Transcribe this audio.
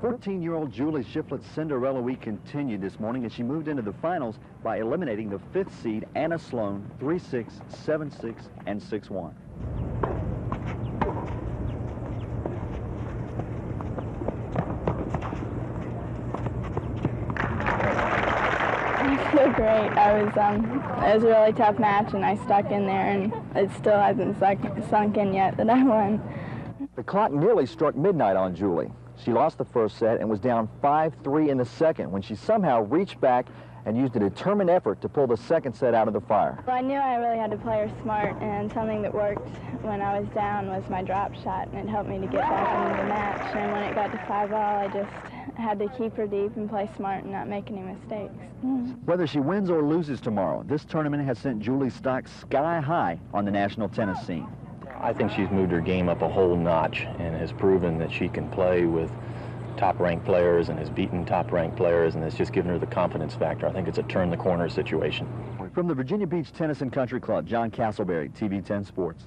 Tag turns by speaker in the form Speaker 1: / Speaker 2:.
Speaker 1: 14-year-old Julie Shiflet's Cinderella week continued this morning as she moved into the finals by eliminating the fifth seed Anna Sloan 3-6, 7-6, and 6-1.
Speaker 2: I feel great. I was um, it was a really tough match, and I stuck in there, and it still hasn't sunk, sunk in yet that I won.
Speaker 1: The clock nearly struck midnight on Julie. She lost the first set and was down 5-3 in the second when she somehow reached back and used a determined effort to pull the second set out of the fire.
Speaker 2: Well, I knew I really had to play her smart, and something that worked when I was down was my drop shot, and it helped me to get back into the match. And when it got to 5 all, I just had to keep her deep and play smart and not make any mistakes. Mm-hmm.
Speaker 1: Whether she wins or loses tomorrow, this tournament has sent Julie's stock sky high on the national tennis scene.
Speaker 3: I think she's moved her game up a whole notch and has proven that she can play with top-ranked players and has beaten top-ranked players, and it's just given her the confidence factor. I think it's a turn-the-corner situation.
Speaker 1: From the Virginia Beach Tennis and Country Club, John Castleberry, TV 10 Sports.